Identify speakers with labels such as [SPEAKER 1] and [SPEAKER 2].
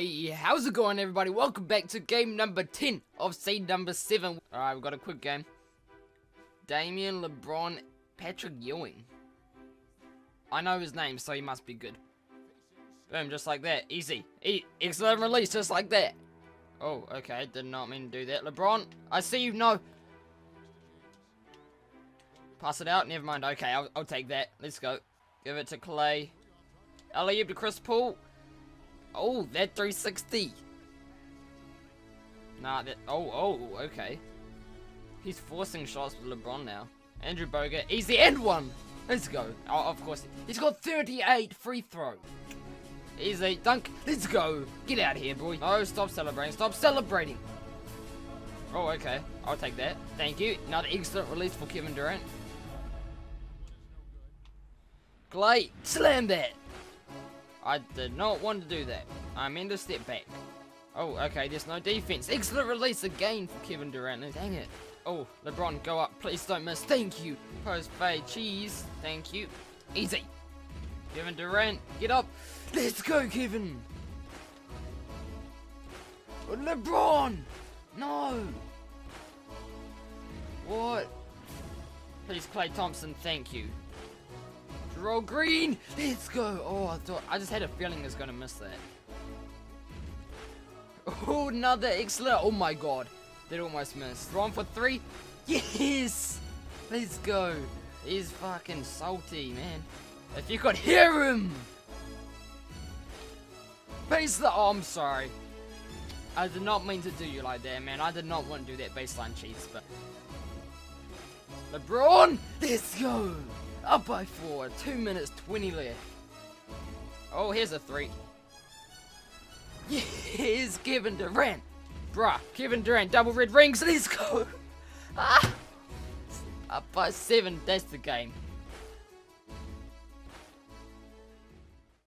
[SPEAKER 1] Hey, how's it going everybody? Welcome back to game number 10 of seed number 7. Alright, we've got a quick game. Damian LeBron Patrick Ewing. I know his name, so he must be good. Boom, just like that. Easy. E excellent release, just like that. Oh, okay. Did not mean to do that. LeBron, I see you. No. Pass it out. Never mind. Okay, I'll, I'll take that. Let's go. Give it to Klay. Alley to Chris Paul. Oh, that 360. Nah, that... Oh, oh, okay. He's forcing shots with LeBron now. Andrew Bogut. Easy and one. Let's go. Oh, of course. He's got 38 free throw. Easy. Dunk. Let's go. Get out of here, boy. Oh, stop celebrating. Stop celebrating. Oh, okay. I'll take that. Thank you. Another excellent release for Kevin Durant. Klay. Slam that. I did not want to do that. I meant to step back. Oh, okay, there's no defense. Excellent release again for Kevin Durant. Dang it. Oh, LeBron, go up. Please don't miss. Thank you. Post fade cheese. Thank you. Easy. Kevin Durant, get up. Let's go, Kevin. LeBron. No. What? Please, Klay Thompson, thank you. Roll green. Let's go. Oh, I thought I just had a feeling I was gonna miss that. Oh, another excellent. Oh my god. Did almost missed. Throw for three. Yes. Let's go. He's fucking salty, man. If you could hear him. Base the. Oh, I'm sorry. I did not mean to do you like that, man. I did not want to do that baseline cheese, but. LeBron, let's go. Up by four. Two minutes, 20 left. Oh, here's a three. Here's Kevin Durant. Bruh, Kevin Durant, double red rings. Let's go. Ah. Up by seven. That's the game.